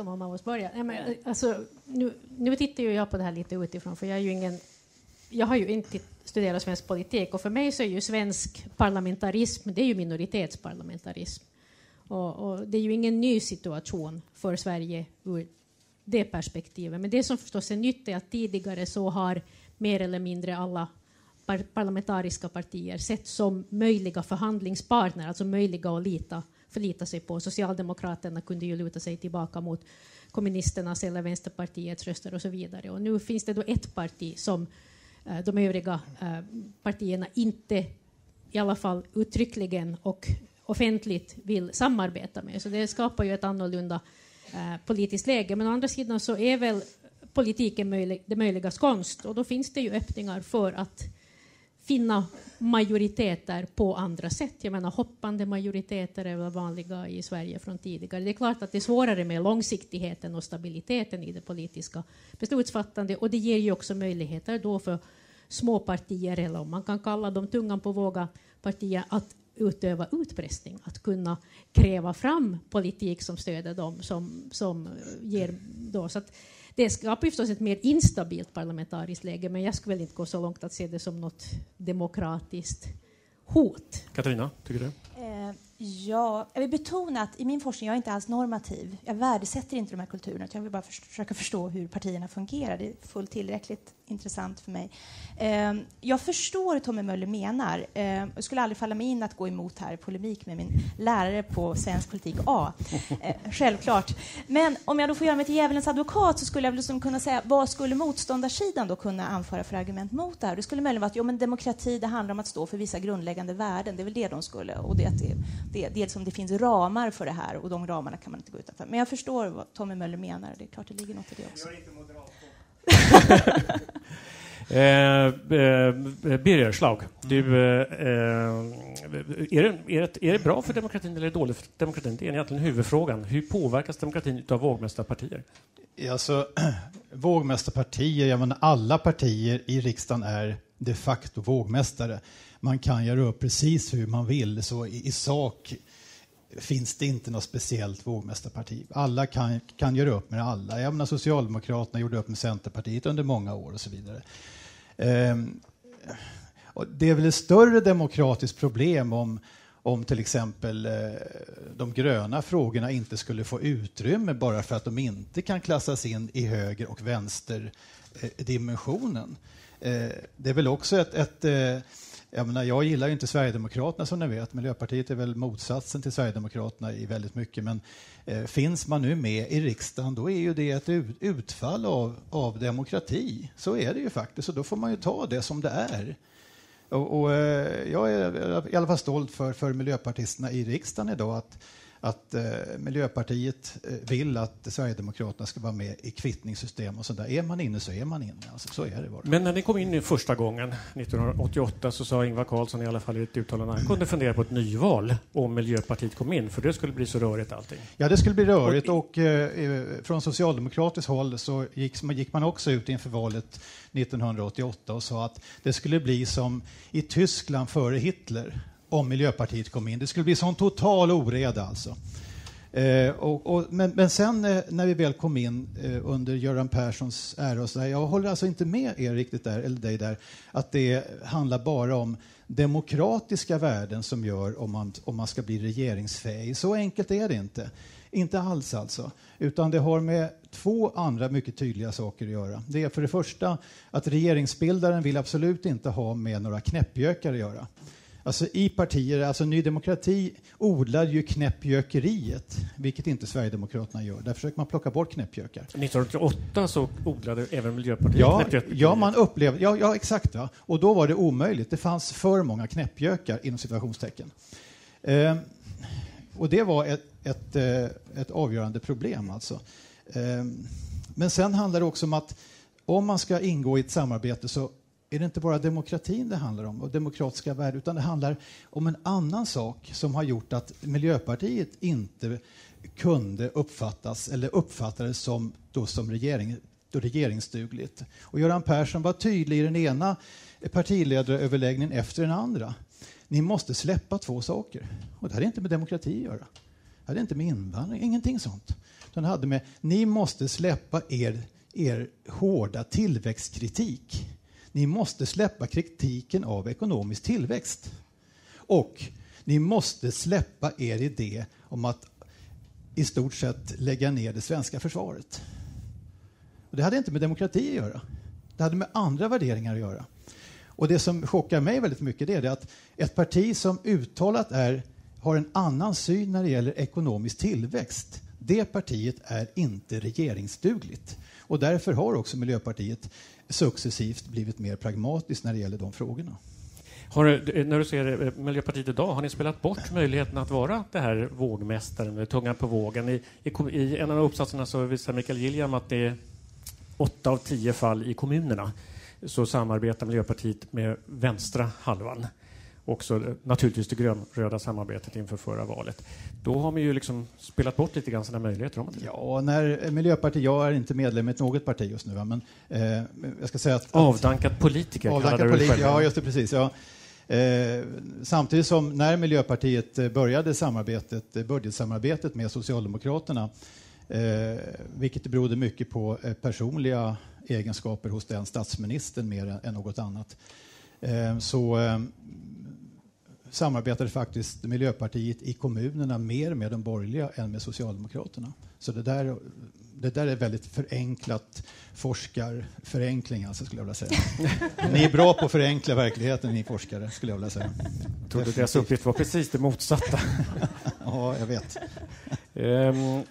Ska någon av oss börja? Nej, men, alltså, nu, nu tittar ju jag på det här lite utifrån, för jag är ju ingen jag har ju inte studerat svensk politik och för mig så är ju svensk parlamentarism det är ju minoritetsparlamentarism. Och, och, det är ju ingen ny situation för Sverige ur det perspektivet. Men det som förstås är nytt är att tidigare så har mer eller mindre alla par parlamentariska partier sett som möjliga förhandlingspartner, alltså möjliga att lita, förlita sig på. Socialdemokraterna kunde ju luta sig tillbaka mot kommunisternas eller Vänsterpartiets röster och så vidare. Och nu finns det då ett parti som eh, de övriga eh, partierna inte i alla fall uttryckligen och offentligt vill samarbeta med. Så det skapar ju ett annorlunda eh, politiskt läge. Men å andra sidan så är väl politiken möjlig, det möjligas konst och då finns det ju öppningar för att finna majoriteter på andra sätt. Jag menar hoppande majoriteter är väl vanliga i Sverige från tidigare. Det är klart att det är svårare med långsiktigheten och stabiliteten i det politiska beslutsfattandet och det ger ju också möjligheter då för små partier, eller om man kan kalla dem tungan på våga partier, att utöva utpressning, att kunna kräva fram politik som stöder dem som, som ger då. Så att det skapar ju förstås ett mer instabilt parlamentariskt läge, men jag skulle väl inte gå så långt att se det som något demokratiskt hot. Katarina, tycker du? Eh, ja, jag vill betona att i min forskning, jag är inte alls normativ. Jag värdesätter inte de här kulturerna, jag vill bara försöka förstå hur partierna fungerar. Det är fullt tillräckligt intressant för mig. Ehm, jag förstår hur Tommy Möller menar. Ehm, det skulle aldrig falla mig in att gå emot här i polemik med min lärare på svensk politik A. Eh, självklart. Men om jag då får göra mig till djävulens advokat så skulle jag liksom kunna säga vad skulle motståndarsidan då kunna anföra för argument mot det här? Det skulle möjligen vara att jo, men demokrati det handlar om att stå för vissa grundläggande värden. Det är väl det de skulle. Och det, det, det, dels om det finns ramar för det här och de ramarna kan man inte gå utanför. Men jag förstår vad Tommy Möller menar. Det är klart det ligger något i det också. Eh, eh, Birger Schlaug, du, eh, är, det, är, det, är det bra för demokratin eller är det dåligt för demokratin? Det är egentligen huvudfrågan. Hur påverkas demokratin av vågmästarpartier? Alltså, vågmästarpartier, jag menar alla partier i riksdagen är de facto vågmästare. Man kan göra upp precis hur man vill, så i, i sak finns det inte något speciellt vågmästarparti. Alla kan, kan göra upp med alla. Jag menar, Socialdemokraterna gjorde upp med Centerpartiet under många år och så vidare. Ehm, och det är väl ett större demokratiskt problem om, om till exempel eh, de gröna frågorna inte skulle få utrymme bara för att de inte kan klassas in i höger och vänsterdimensionen. Eh, Eh, det är väl också ett, ett eh, jag, menar, jag gillar ju inte Sverigedemokraterna som ni vet. Miljöpartiet är väl motsatsen till Sverigedemokraterna i väldigt mycket. Men eh, finns man nu med i riksdagen då är ju det ett utfall av, av demokrati. Så är det ju faktiskt. Och då får man ju ta det som det är. Och, och eh, jag är i alla fall stolt för, för miljöpartisterna i riksdagen idag att att eh, Miljöpartiet eh, vill att Sverigedemokraterna ska vara med i kvittningssystem och sådär. Är man inne så är man inne. Alltså, så är det bara. Men när ni kom in första gången, 1988, så sa Ingvar Carlsson i alla fall i ett uttalande att han kunde fundera på ett nyval om Miljöpartiet kom in, för det skulle bli så rörigt allting. Ja, det skulle bli rörigt och eh, från socialdemokratiskt håll så gick, gick man också ut inför valet 1988 och sa att det skulle bli som i Tyskland före Hitler om Miljöpartiet kom in. Det skulle bli sån total oreda alltså. Eh, och, och, men, men sen eh, när vi väl kom in eh, under Göran Perssons ära, och så där, jag håller alltså inte med er riktigt där, eller dig där, att det handlar bara om demokratiska värden som gör om man, om man ska bli regeringsfähig. Så enkelt är det inte. Inte alls alltså. Utan det har med två andra mycket tydliga saker att göra. Det är för det första att regeringsbildaren vill absolut inte ha med några knäppjökar att göra. Alltså i partier, alltså Ny Demokrati odlar ju knäppjökeriet, vilket inte Sverigedemokraterna gör. Där försöker man plocka bort knäppjökar. 1988 så odlade även Miljöpartiet ja, Ja, man upplevde, ja, ja, exakt. Va? Och då var det omöjligt. Det fanns för många knäppjökar inom situationstecken. Eh, och det var ett, ett, eh, ett avgörande problem alltså. Eh, men sen handlar det också om att om man ska ingå i ett samarbete så är det inte bara demokratin det handlar om och demokratiska värden utan det handlar om en annan sak som har gjort att Miljöpartiet inte kunde uppfattas eller uppfattades som, då som regering, då regeringsdugligt. Och Göran Persson var tydlig i den ena partiledaröverläggningen efter den andra. Ni måste släppa två saker och det hade inte med demokrati att göra. Det hade inte med invandring, ingenting sånt. Den hade med, ni måste släppa er, er hårda tillväxtkritik. Ni måste släppa kritiken av ekonomisk tillväxt. Och ni måste släppa er idé om att i stort sett lägga ner det svenska försvaret. Och det hade inte med demokrati att göra. Det hade med andra värderingar att göra. Och det som chockar mig väldigt mycket det är det att ett parti som uttalat är, har en annan syn när det gäller ekonomisk tillväxt, det partiet är inte regeringsdugligt. Och därför har också Miljöpartiet successivt blivit mer pragmatiskt när det gäller de frågorna. Har, när du ser eh, Miljöpartiet idag, har ni spelat bort möjligheten att vara det här vågmästaren, med tungan på vågen? I, i, I, en av uppsatserna så visar Mikael Gilliam att det är åtta av tio fall i kommunerna så samarbetar Miljöpartiet med vänstra halvan. Också eh, naturligtvis det grönröda samarbetet inför förra valet. Då har man ju liksom spelat bort lite grann sina möjligheter. Ja, när Miljöpartiet, jag är inte medlem i något parti just nu, men eh, jag ska säga att... Avdankad politiker avdankad politiker, Ja, just det, precis. Ja. Eh, samtidigt som när Miljöpartiet eh, började samarbetet, eh, budgetsamarbetet med Socialdemokraterna, eh, vilket berodde mycket på eh, personliga egenskaper hos den statsministern mer än något annat, eh, så samarbetade faktiskt Miljöpartiet i kommunerna mer med de borgerliga än med Socialdemokraterna. Så det där det där är väldigt förenklat forskarförenkling, alltså, skulle jag vilja säga. ni är bra på att förenkla verkligheten, ni forskare, skulle jag vilja säga. Jag trodde deras uppgift var precis det motsatta. ja, jag vet. Um,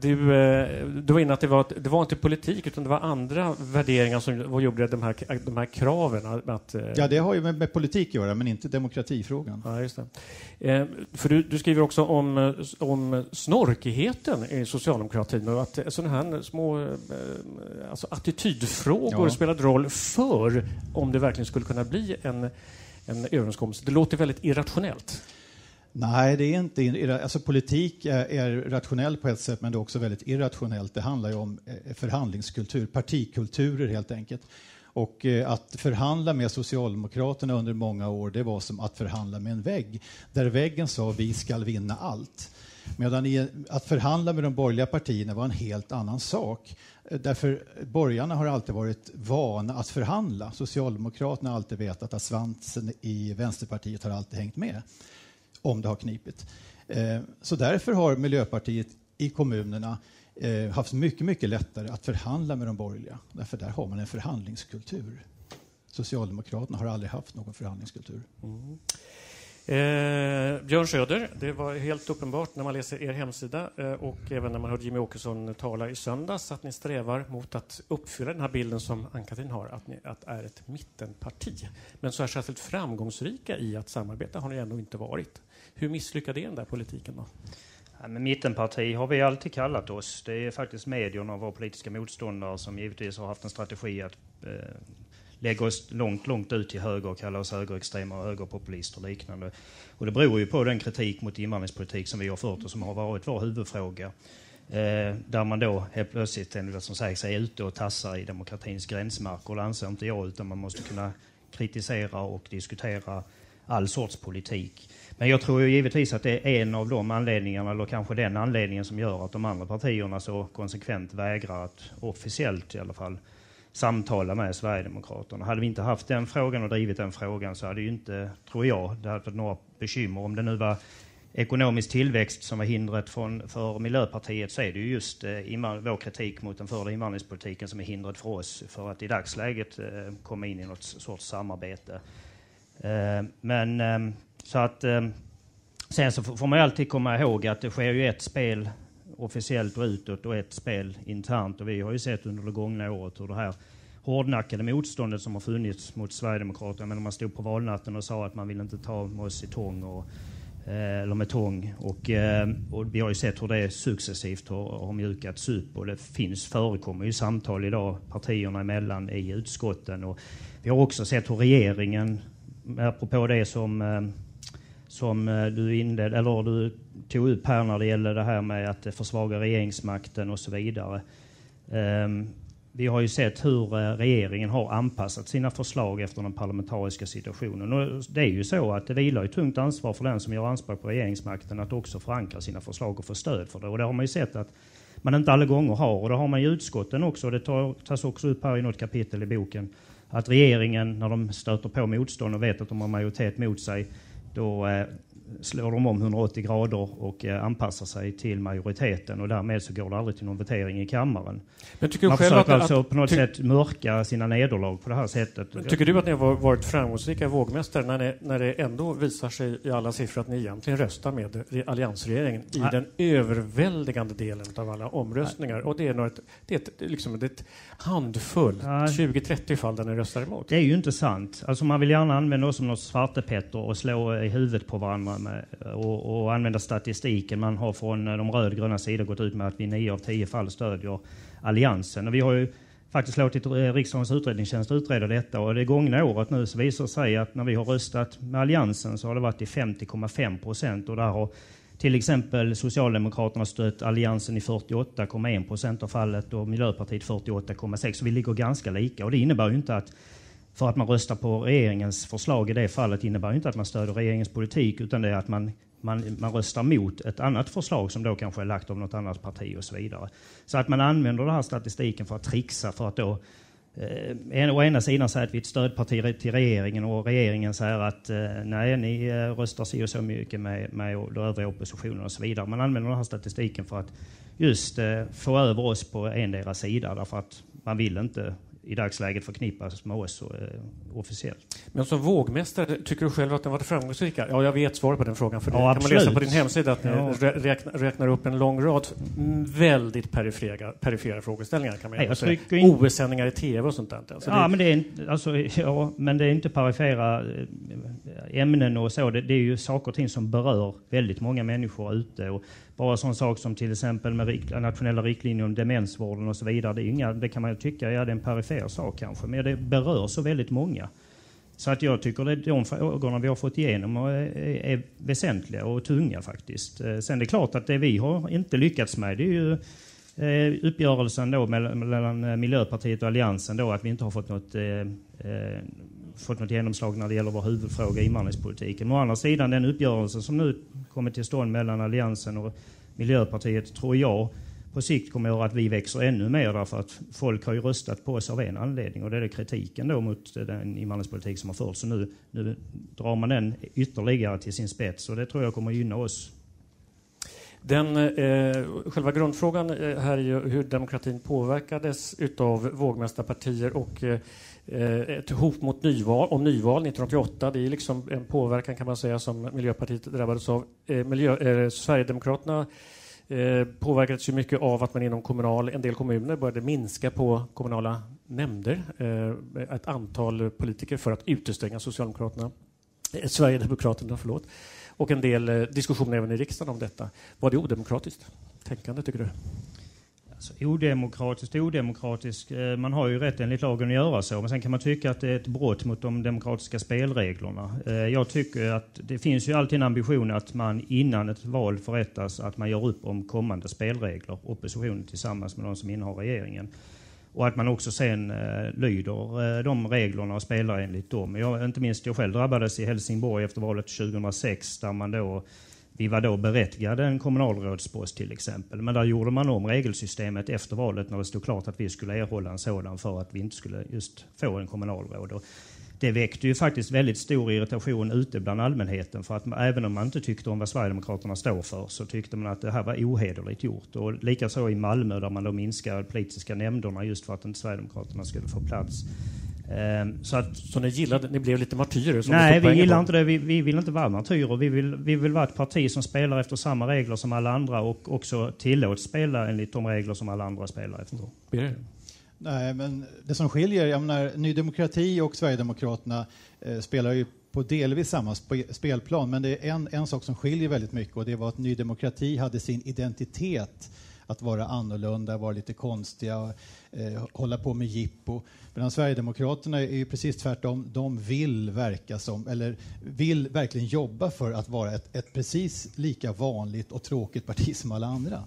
du, uh, du var inne att det var, det var inte politik, utan det var andra värderingar som gjorde de här, de här kraven. Att, uh, ja, det har ju med, med, politik att göra, men inte demokratifrågan. Ja, just det. Uh, för du, du, skriver också om, om snorkigheten i socialdemokratin och att sådana här små eh, alltså attitydfrågor ja. spelade roll för om det verkligen skulle kunna bli en, en överenskommelse. Det låter väldigt irrationellt. Nej, det är inte alltså politik är, är, rationell på ett sätt, men det är också väldigt irrationellt. Det handlar ju om eh, förhandlingskultur, partikulturer helt enkelt. Och eh, att förhandla med Socialdemokraterna under många år, det var som att förhandla med en vägg. Där väggen sa vi ska vinna allt. Medan att förhandla med de borgerliga partierna var en helt annan sak. Eh, därför borgarna har alltid varit vana att förhandla. Socialdemokraterna har alltid vetat att svansen i Vänsterpartiet har alltid hängt med om det har knipit. Eh, så därför har Miljöpartiet i kommunerna eh, haft mycket, mycket lättare att förhandla med de borgerliga. Därför där har man en förhandlingskultur. Socialdemokraterna har aldrig haft någon förhandlingskultur. Mm. Eh, Björn Söder, det var helt uppenbart när man läser er hemsida eh, och även när man hörde Jimmy Åkesson tala i söndags att ni strävar mot att uppfylla den här bilden som Ann-Katrin har, att ni att är ett mittenparti. Men så är särskilt framgångsrika i att samarbeta har ni ändå inte varit. Hur misslyckad är den där politiken då? Ja, men mittenparti har vi alltid kallat oss. Det är faktiskt medierna och våra politiska motståndare som givetvis har haft en strategi att eh, lägga oss långt, långt ut till höger och kalla oss högerextrema och högerpopulister och liknande. Och det beror ju på den kritik mot invandringspolitik som vi har fört och som har varit vår huvudfråga. Eh, där man då helt plötsligt, enligt vad som sägs, är ute och tassar i demokratins gränsmark. Och det anser inte jag, utan man måste kunna kritisera och diskutera all sorts politik. Men jag tror ju givetvis att det är en av de anledningarna, eller kanske den anledningen som gör att de andra partierna så konsekvent vägrar att officiellt i alla fall samtala med Sverigedemokraterna. Hade vi inte haft den frågan och drivit den frågan så hade ju inte, tror jag, det hade varit några bekymmer. Om det nu var ekonomisk tillväxt som var hindret från, för Miljöpartiet så är det ju just eh, vår kritik mot den förda invandringspolitiken som är hindret för oss för att i dagsläget eh, komma in i något sorts samarbete. Eh, men ehm, så att ehm, sen så får man ju alltid komma ihåg att det sker ju ett spel officiellt och utåt och ett spel internt. Och vi har ju sett under det gångna året hur det här hårdnackade motståndet som har funnits mot Sverigedemokraterna. Men man stod på valnatten och sa att man vill inte ta med oss i tång och, eh, eller med tång. Och, ehm, och, vi har ju sett hur det successivt har, har mjukats upp och det finns, förekommer ju samtal idag partierna emellan i utskotten. Och vi har också sett hur regeringen, apropå det som eh, som eh, du inled, eller du tog upp här när det gäller det här med att eh, försvaga regeringsmakten och så vidare. Ehm, vi har ju sett hur regeringen har anpassat sina förslag efter den parlamentariska situationen. Och det är ju så att det vilar ett tungt ansvar för den som gör anspråk på regeringsmakten att också förankra sina förslag och få stöd för det. Och det har man ju sett att man inte alla gånger har. Och det har man i utskotten också. Det tas också upp här i något kapitel i boken. Att regeringen, när de stöter på motstånd och vet att de har majoritet mot sig, då eh, slår de om 180 grader och eh, anpassar sig till majoriteten och därmed så går det aldrig till någon votering i kammaren. Men tycker Man försöker att, alltså på något sätt mörka sina nederlag på det här sättet. Tycker du att ni har varit framgångsrika vågmästare när, ni, när det ändå visar sig i alla siffror att ni egentligen röstar med alliansregeringen i Nej. den överväldigande delen av alla omröstningar? Och det är, något, det är ett, liksom ett handfull, 20-30 fall där ni röstar emot. Det är ju inte sant. Alltså man vill gärna använda oss som något svartepetter och slå i huvudet på varandra med, och, och, använda statistiken. Man har från eh, de rödgröna sidor gått ut med att vi i nio av tio fall stödjer Alliansen. Och vi har ju faktiskt låtit eh, riksdagens utredningstjänst utreda detta och det gångna året nu så visar det sig att när vi har röstat med Alliansen så har det varit i 50,5 procent och där har till exempel Socialdemokraterna stött Alliansen i 48,1 procent av fallet och Miljöpartiet 48,6. Så vi ligger ganska lika och det innebär ju inte att för att man röstar på regeringens förslag i det fallet innebär inte att man stöder regeringens politik utan det är att man, man, man röstar mot ett annat förslag som då kanske är lagt av något annat parti och så vidare. Så att man använder den här statistiken för att trixa för att då eh, å ena sidan säga att vi är ett stödparti till regeringen och regeringen säger att eh, nej, ni eh, röstar si och så mycket med, med den övriga oppositionen och så vidare. Man använder den här statistiken för att just eh, få över oss på endera sida därför att man vill inte i dagsläget förknippas med oss eh, officiellt. Men som vågmästare, tycker du själv att den varit framgångsrika? Ja, jag vet svaret på den frågan. För det ja, kan man läsa på din hemsida att ni ja. räknar, räknar, upp en lång rad väldigt perifera, perifera frågeställningar. Kan man Nej, säga. In... OS-sändningar i tv och sånt där. Alltså ja, det... Men det är, alltså, ja, men det är inte perifera eh, ämnen och så. Det, det, är ju saker och ting som berör väldigt många människor ute. Och bara sån sak som till exempel med rik, nationella riktlinjer om demensvården och så vidare. Det, är inga, det kan man ju tycka, ja det är en perifer sak kanske, men det berör så väldigt många. Så att jag tycker att de frågorna vi har fått igenom är, är väsentliga och tunga faktiskt. Eh, sen är det klart att det vi har inte lyckats med det är ju eh, uppgörelsen då mellan eh, Miljöpartiet och Alliansen då att vi inte har fått något, eh, fått något genomslag när det gäller vår huvudfråga invandringspolitiken. Å andra sidan den uppgörelsen som nu kommit till stånd mellan Alliansen och Miljöpartiet tror jag på sikt kommer att göra att vi växer ännu mer därför att folk har ju röstat på oss av en anledning och det är kritiken då mot den invandringspolitik som har förts. Så nu, nu drar man den ytterligare till sin spets och det tror jag kommer att gynna oss. Den, eh, själva grundfrågan eh, här är ju hur demokratin påverkades utav vågmästarpartier och Eh, Eh, ett hot mot nyval, om nyval 1988. Det är liksom en påverkan kan man säga som Miljöpartiet drabbades av. Eh, miljö, eh, Sverigedemokraterna eh, påverkades ju mycket av att man inom kommunal, en del kommuner började minska på kommunala nämnder. Eh, ett antal politiker för att utestänga Socialdemokraterna, eh, Sverigedemokraterna, förlåt. Och en del eh, diskussioner även i riksdagen om detta. Var det odemokratiskt tänkande, tycker du? Alltså, odemokratiskt, odemokratiskt. Eh, man har ju rätt enligt lagen att göra så, men sen kan man tycka att det är ett brott mot de demokratiska spelreglerna. Eh, jag tycker att det finns ju alltid en ambition att man innan ett val förrättas, att man gör upp om kommande spelregler, oppositionen tillsammans med de som innehar regeringen. Och att man också sen eh, lyder eh, de reglerna och spelar enligt dem. Jag, inte minst jag själv drabbades i Helsingborg efter valet 2006 där man då vi var då berättigade en kommunalrådspost till exempel. Men där gjorde man om regelsystemet efter valet när det stod klart att vi skulle erhålla en sådan för att vi inte skulle just få en kommunalråd. Och det väckte ju faktiskt väldigt stor irritation ute bland allmänheten för att även om man inte tyckte om vad Sverigedemokraterna står för så tyckte man att det här var ohederligt gjort. Och likaså i Malmö där man då minskade politiska nämnderna just för att inte Sverigedemokraterna skulle få plats. Ehm, så, att, så ni gillade, ni blev lite martyrer? nej, vi gillar inte det. Vi, vi, vill inte vara martyrer. Vi vill, vi vill vara ett parti som spelar efter samma regler som alla andra och också tillåts spela enligt de regler som alla andra spelar efter. Mm. Nej, men det som skiljer, jag menar, Ny Demokrati och Sverigedemokraterna eh, spelar ju på delvis samma spelplan, men det är en, en sak som skiljer väldigt mycket och det var att Ny Demokrati hade sin identitet att vara annorlunda, vara lite konstiga, eh, hålla på med jippo. Medan Sverigedemokraterna är ju precis tvärtom. De vill verka som, eller vill verkligen jobba för att vara ett, ett precis lika vanligt och tråkigt parti som alla andra.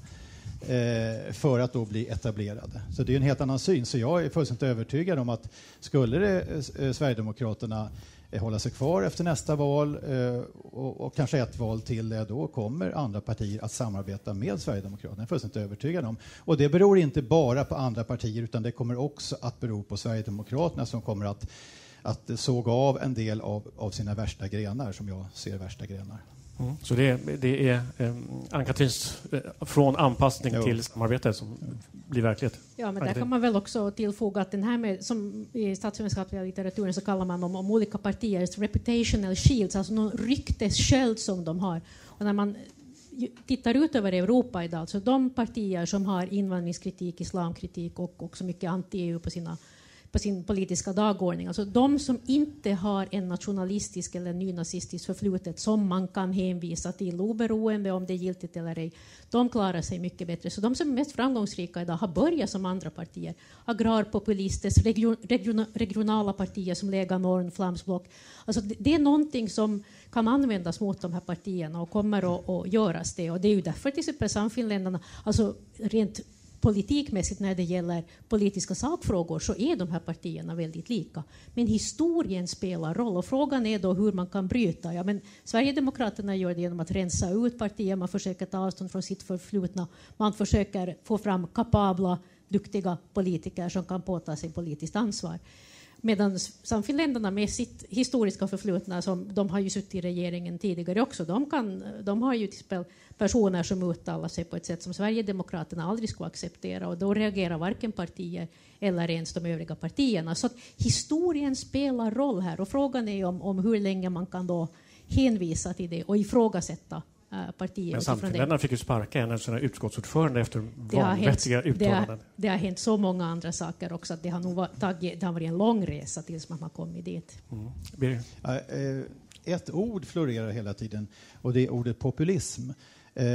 Eh, för att då bli etablerade. Så det är en helt annan syn. Så jag är fullständigt övertygad om att skulle det, eh, Sverigedemokraterna Eh, hålla sig kvar efter nästa val eh, och, och, kanske ett val till, eh, då kommer andra partier att samarbeta med Sverigedemokraterna. Jag är fullständigt övertygad om. Och det beror inte bara på andra partier utan det kommer också att bero på Sverigedemokraterna som kommer att, att såga av en del av, av sina värsta grenar, som jag ser värsta grenar. Mm. Så det är, det är eh, Ann-Katrins eh, från anpassning jo. till samarbete som blir verklighet? Ja, men där kan man väl också tillfoga att den här med, som i statsvetenskapliga litteraturen så kallar man dem om olika partiers reputational shields, alltså någon ryktessköld som de har. Och när man tittar ut över Europa idag, så de partier som har invandringskritik, islamkritik och också mycket anti-EU på sina på sin politiska dagordning. Alltså de som inte har en nationalistisk eller nynazistisk förflutet som man kan hänvisa till oberoende om det är giltigt eller ej, de klarar sig mycket bättre. Så de som är mest framgångsrika idag har börjat som andra partier. Agrarpopulister, region, region, regionala partier som Lega Nord, Flamsblock. Alltså det, det är någonting som kan användas mot de här partierna och kommer att, att göras det. Och det är ju därför till exempel Sannfinländarna, alltså rent politikmässigt när det gäller politiska sakfrågor så är de här partierna väldigt lika. Men historien spelar roll och frågan är då hur man kan bryta. Ja, men Sverigedemokraterna gör det genom att rensa ut partier, man försöker ta avstånd från sitt förflutna, man försöker få fram kapabla, duktiga politiker som kan påta sig politiskt ansvar. Medan Sannfinländarna med sitt historiska förflutna, som de har ju suttit i regeringen tidigare också, de, kan, de har ju till exempel personer som uttalar sig på ett sätt som Sverigedemokraterna aldrig skulle acceptera och då reagerar varken partier eller ens de övriga partierna. Så historien spelar roll här och frågan är om, om hur länge man kan då hänvisa till det och ifrågasätta partier. Men Sannfinländarna fick ju sparka en av sina utskottsordförande efter vanvettiga uttalanden. Det har, det har hänt så många andra saker också att det har, nog varit, det har varit en lång resa tills man har kommit dit. Mm. Eh, ett ord florerar hela tiden och det är ordet populism. Eh,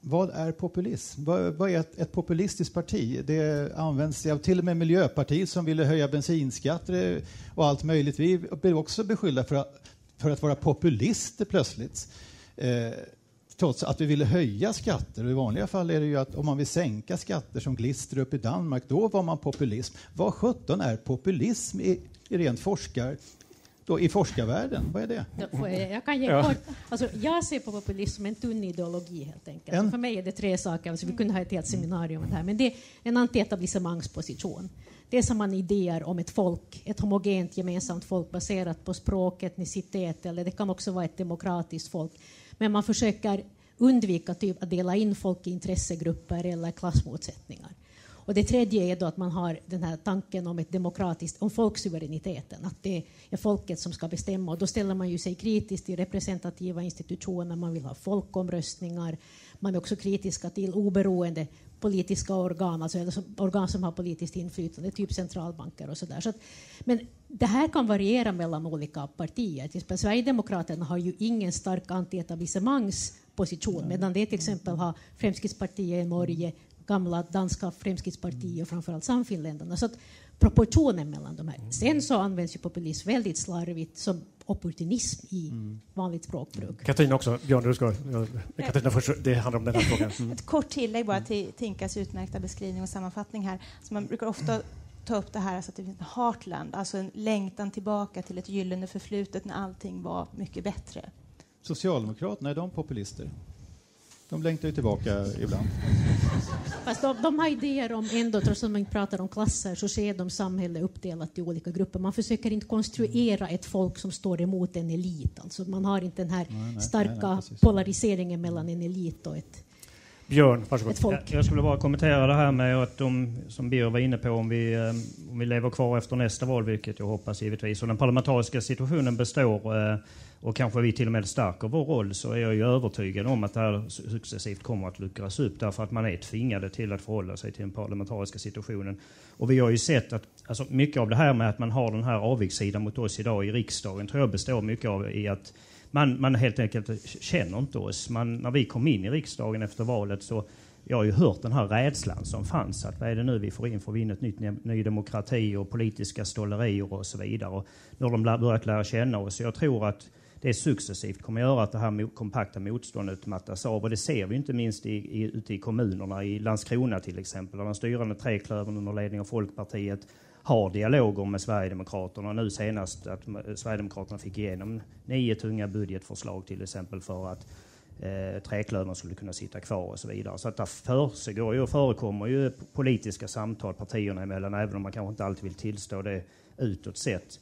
vad är populism? Vad, vad är ett, ett, populistiskt parti? Det används av till och med Miljöpartiet som ville höja bensinskatter och allt möjligt. Vi blir också beskyllda för att, för att vara populister plötsligt. Eh, trots att vi ville höja skatter. Och I vanliga fall är det ju att om man vill sänka skatter som Glistrup i Danmark, då var man populism. Vad sjutton är populism i, i rent forskar, då, i forskarvärlden? Vad är det? Jag, kan ge ja. kort. Alltså, jag ser på populism som en tunn ideologi helt enkelt. En? För mig är det tre saker. Alltså, vi kunde ha ett helt seminarium om det här. Men det är en antietablissemangsposition. Det är som man idéer om ett folk, ett homogent gemensamt folk baserat på språk, etnicitet eller det kan också vara ett demokratiskt folk men man försöker undvika typ att dela in folk i intressegrupper eller klassmotsättningar. Och det tredje är då att man har den här tanken om ett demokratiskt, om folksuveräniteten, att det är folket som ska bestämma. Och då ställer man ju sig kritiskt till representativa institutioner, man vill ha folkomröstningar, man är också kritiska till oberoende politiska organ, alltså eller organ som har politiskt inflytande, typ centralbanker och sådär. Så men det här kan variera mellan olika partier. Till exempel Sverigedemokraterna har ju ingen stark antietablissemangsposition, medan det till exempel har Fremskrittspartiet i Norge, gamla danska Fremskrittspartiet och framförallt Sannfinländarna. Så att proportionen mellan de här. Sen så används ju populism väldigt slarvigt som opportunism i mm. vanligt språkbruk. Katarina också. Björn, du ska... Katarina först, det handlar om den här frågan. Mm. Ett kort tillägg bara till Tinkas utmärkta beskrivning och sammanfattning här. Så man brukar ofta ta upp det här alltså att det finns en heartland, alltså en längtan tillbaka till ett gyllene förflutet när allting var mycket bättre. Socialdemokraterna, är de populister? De längtar ju tillbaka ibland. Fast de, de har idéer om ändå, trots att man pratar om klasser, så ser de samhället uppdelat i olika grupper. Man försöker inte konstruera ett folk som står emot en elit. Alltså man har inte den här nej, nej, starka nej, polariseringen mellan en elit och ett Björn, varsågod. Jag, jag skulle bara kommentera det här med att de, som Birger var inne på, om vi, eh, om vi lever kvar efter nästa val, vilket jag hoppas givetvis, och den parlamentariska situationen består eh, och kanske vi till och med stärker vår roll, så är jag ju övertygad om att det här successivt kommer att luckras upp därför att man är tvingade till att förhålla sig till den parlamentariska situationen. Och vi har ju sett att alltså, mycket av det här med att man har den här avigsidan mot oss idag i riksdagen tror jag består mycket av i att man, man helt enkelt känner inte oss. Man, när vi kom in i riksdagen efter valet så jag har ju hört den här rädslan som fanns att vad är det nu vi får in? Får vi in ett nytt Ny Demokrati och politiska stollerier och så vidare? Och nu har de börjat lära känna oss. Jag tror att det successivt kommer göra att det här kompakta motståndet mattas av. Och det ser vi inte minst i, i, ute i kommunerna, i Landskrona till exempel, där den styrande treklövern under ledning av Folkpartiet har dialoger med Sverigedemokraterna. Nu senast att Sverigedemokraterna fick igenom nio tunga budgetförslag till exempel för att eh, träklövern skulle kunna sitta kvar och så vidare. Så att det försiggår ju och förekommer ju politiska samtal partierna emellan, även om man kanske inte alltid vill tillstå det utåt sett.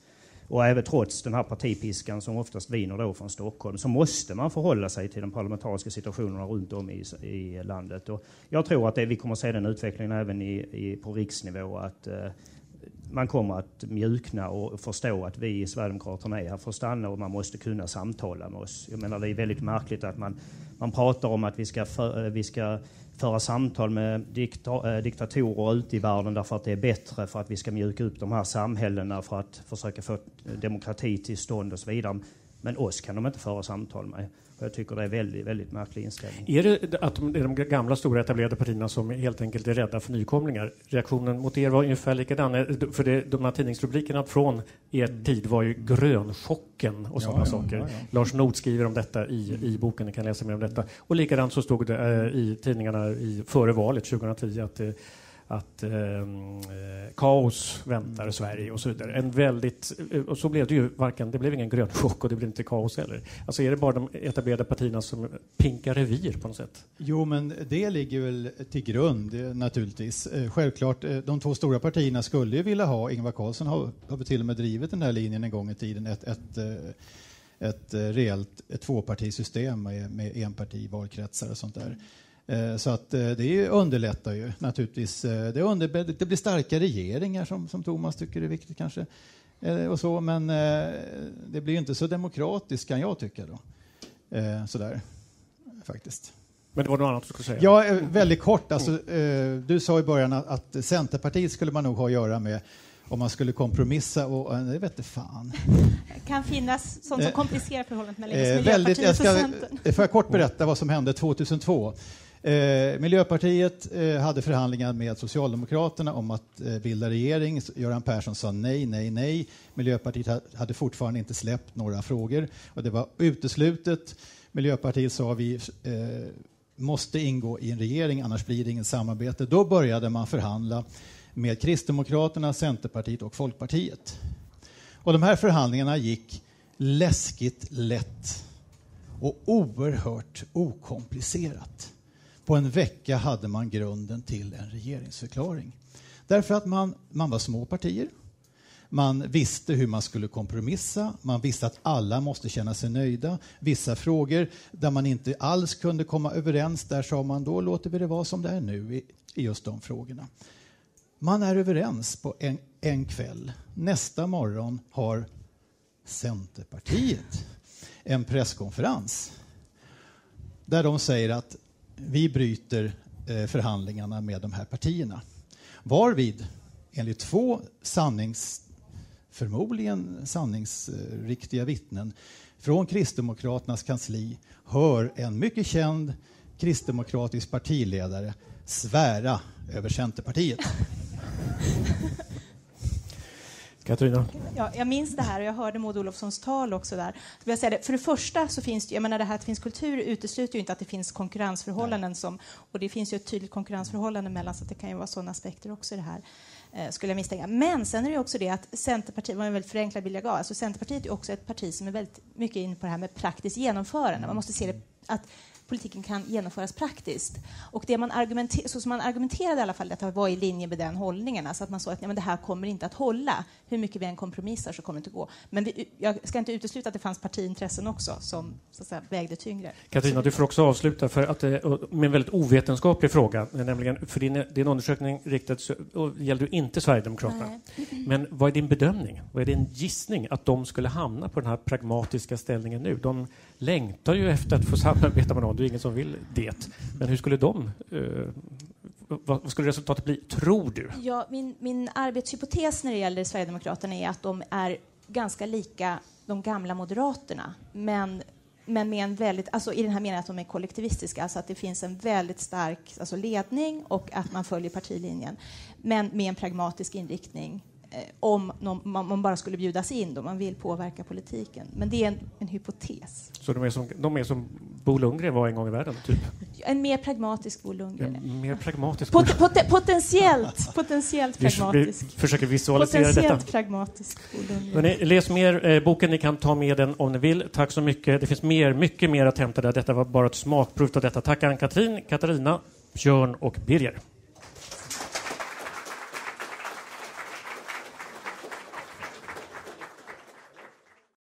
Och även trots den här partipiskan som oftast viner då från Stockholm så måste man förhålla sig till den parlamentariska situationen runt om i, i landet. Och jag tror att det, vi kommer att se den utvecklingen även i, i på riksnivå att eh, man kommer att mjukna och förstå att vi i Sverigedemokraterna är här för att stanna och man måste kunna samtala med oss. Jag menar det är väldigt märkligt att man, man pratar om att vi ska, för, eh, vi ska föra samtal med dikta, eh, diktatorer ute i världen därför att det är bättre för att vi ska mjuka upp de här samhällena för att försöka få demokrati till stånd och så vidare. Men oss kan de inte föra samtal med. Jag tycker det är väldigt, väldigt märklig inställning. Är det att de, är de gamla stora etablerade partierna som helt enkelt är rädda för nykomlingar? Reaktionen mot er var ungefär likadan. Eh, för det, de här tidningsrubrikerna från er mm. tid var ju grönchocken och sådana ja, saker. Ja, ja, Lars Nord skriver om detta i, i boken, ni kan läsa mer om detta. Och likadant så stod det eh, i tidningarna i, före valet 2010 att eh, att ehm, eh, kaos väntar Sverige och så vidare. En väldigt, eh, och så blev det ju varken, det blev ingen grön chock och det blev inte kaos heller. Alltså är det bara de etablerade partierna som pinkar revir på något sätt? Jo, men det ligger väl till grund eh, naturligtvis. Självklart, de två stora partierna skulle ju vilja ha, Ingvar Carlsson har, har till och med drivit den här linjen en gång i tiden, ett, ett, ett reellt ett tvåpartisystem med, med enpartivalkretsar och sånt där. Eh, så att eh, det underlättar ju naturligtvis. Eh, det, under, det blir starka regeringar som, som Thomas tycker är viktigt kanske. Och så, men det blir inte så demokratiskt kan jag tycka då. Sådär, faktiskt. Men det var något annat du skulle säga? Ja, väldigt kort. Alltså, du sa i början att Centerpartiet skulle man nog ha att göra med om man skulle kompromissa och det vet inte fan. Det kan finnas sånt som komplicerar förhållandet mellan eh, Miljöpartiet väldigt, och Centern. Får jag kort berätta vad som hände 2002? Eh, Miljöpartiet eh, hade förhandlingar med Socialdemokraterna om att eh, bilda regering. Göran Persson sa nej, nej, nej. Miljöpartiet ha, hade fortfarande inte släppt några frågor och det var uteslutet. Miljöpartiet sa vi eh, måste ingå i en regering, annars blir det inget samarbete. Då började man förhandla med Kristdemokraterna, Centerpartiet och Folkpartiet. Och de här förhandlingarna gick läskigt lätt och oerhört okomplicerat. På en vecka hade man grunden till en regeringsförklaring. Därför att man, man var små partier. Man visste hur man skulle kompromissa. Man visste att alla måste känna sig nöjda. Vissa frågor där man inte alls kunde komma överens, där sa man då låter vi det vara som det är nu i, i just de frågorna. Man är överens på en, en kväll. Nästa morgon har Centerpartiet en presskonferens där de säger att vi bryter eh, förhandlingarna med de här partierna. Varvid, enligt två sannings, förmodligen sanningsriktiga vittnen från Kristdemokraternas kansli hör en mycket känd kristdemokratisk partiledare svära över Centerpartiet. Katarina? Ja, jag minns det här och jag hörde Maud Olofssons tal också där. Jag säga det, för det första så finns det, jag menar det här att det finns kultur utesluter ju inte att det finns konkurrensförhållanden som, och det finns ju ett tydligt konkurrensförhållande mellan så det kan ju vara sådana aspekter också i det här. Eh, skulle jag misstänka. Men sen är det också det att Centerpartiet, var en väldigt förenklad bild jag gav, alltså Centerpartiet är också ett parti som är väldigt mycket inne på det här med praktiskt genomförande. Man måste se det att politiken kan genomföras praktiskt. Och det man argumenter, så som man argumenterade i alla fall, detta var i linje med den hållningen, alltså att man sa att ja, men det här kommer inte att hålla. Hur mycket vi än kompromissar så kommer det inte gå. Men vi, jag ska inte utesluta att det fanns partiintressen också som så att säga, vägde tyngre. Katarina, du får också avsluta för att, med en väldigt ovetenskaplig fråga, nämligen för din, din undersökning riktad, gällde inte Sverigedemokraterna. Nej. Men vad är din bedömning? Vad är din gissning att de skulle hamna på den här pragmatiska ställningen nu? De längtar ju efter att få samarbeta med någon, det är ingen som vill det. Men hur skulle de Eh, vad skulle resultatet bli, tror du? Ja, min, min arbetshypotes när det gäller Sverigedemokraterna är att de är ganska lika de gamla Moderaterna, men men med en väldigt, alltså i den här meningen att de är kollektivistiska, alltså att det finns en väldigt stark alltså ledning och att man följer partilinjen, men med en pragmatisk inriktning om någon, man, bara skulle bjudas in då man vill påverka politiken. Men det är en, en hypotes. Så de är, som, de är som Bo Lundgren var en gång i världen? Typ. En mer pragmatisk Bo Lundgren. En mer pragmatisk Pot, pot, potentiellt, potentiellt pragmatisk. Vi försöker visualisera potentiellt detta. pragmatisk Bo Lundgren. Hörrni, läs mer eh, boken, ni kan ta med den om ni vill. Tack så mycket. Det finns mer, mycket mer att hämta där. Detta var bara ett smakprov av detta. Tack Ann-Katrin, Katarina, Björn och Birger.